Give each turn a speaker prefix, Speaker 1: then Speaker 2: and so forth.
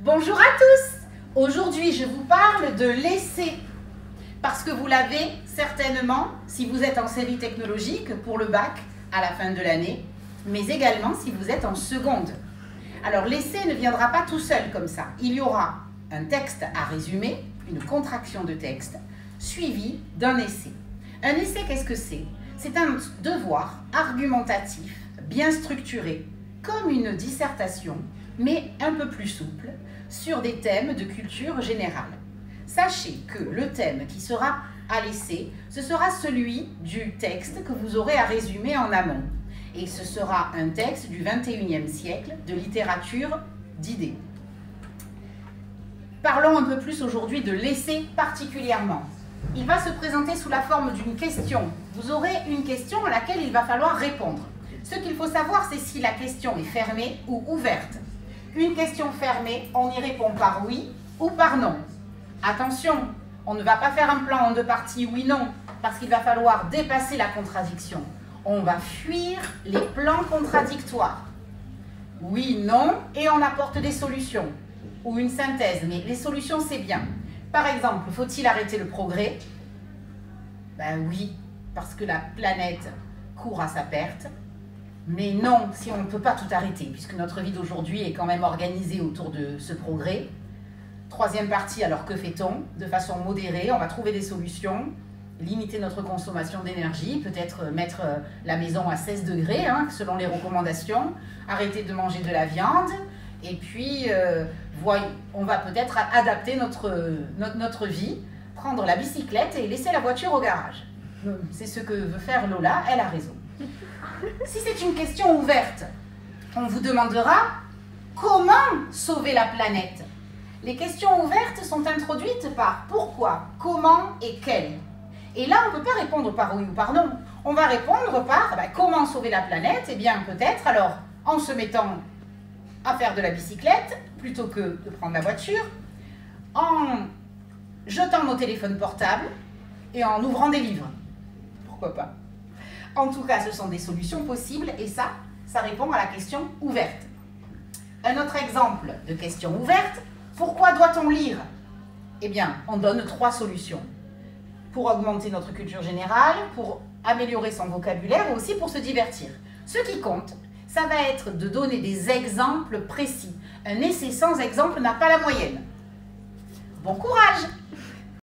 Speaker 1: Bonjour à tous Aujourd'hui, je vous parle de l'essai. Parce que vous l'avez certainement si vous êtes en série technologique pour le bac à la fin de l'année, mais également si vous êtes en seconde. Alors l'essai ne viendra pas tout seul comme ça. Il y aura un texte à résumer, une contraction de texte, suivi d'un essai. Un essai, qu'est-ce que c'est? C'est un devoir argumentatif, bien structuré, comme une dissertation, mais un peu plus souple, sur des thèmes de culture générale. Sachez que le thème qui sera à l'essai, ce sera celui du texte que vous aurez à résumer en amont. Et ce sera un texte du 21e siècle de littérature d'idées. Parlons un peu plus aujourd'hui de l'essai particulièrement. Il va se présenter sous la forme d'une question. Vous aurez une question à laquelle il va falloir répondre. Ce qu'il faut savoir, c'est si la question est fermée ou ouverte. Une question fermée, on y répond par oui ou par non. Attention, on ne va pas faire un plan en deux parties oui-non, parce qu'il va falloir dépasser la contradiction. On va fuir les plans contradictoires. Oui, non, et on apporte des solutions, ou une synthèse, mais les solutions c'est bien. Par exemple, faut-il arrêter le progrès? Ben oui, parce que la planète court à sa perte. Mais non, si on ne peut pas tout arrêter, puisque notre vie d'aujourd'hui est quand même organisée autour de ce progrès. Troisième partie, alors que fait-on? De façon modérée, on va trouver des solutions, limiter notre consommation d'énergie, peut-être mettre la maison à 16 degrés, hein, selon les recommandations, arrêter de manger de la viande, et puis euh, on va peut-être adapter notre vie, prendre la bicyclette et laisser la voiture au garage. C'est ce que veut faire Lola, elle a raison. Si c'est une question ouverte, on vous demandera comment sauver la planète. Les questions ouvertes sont introduites par pourquoi, comment et quel. Et là, on ne peut pas répondre par oui ou par non. On va répondre par bah, comment sauver la planète? Eh bien, peut-être alors en se mettant à faire de la bicyclette plutôt que de prendre la voiture, en jetant nos téléphones portables et en ouvrant des livres. Pourquoi pas? En tout cas, ce sont des solutions possibles et ça, ça répond à la question ouverte. Un autre exemple de question ouverte, pourquoi doit-on lire? Eh bien, on donne trois solutions. Pour augmenter notre culture générale, pour améliorer son vocabulaire ou aussi pour se divertir. Ce qui compte, ça va être de donner des exemples précis. Un essai sans exemple n'a pas la moyenne. Bon courage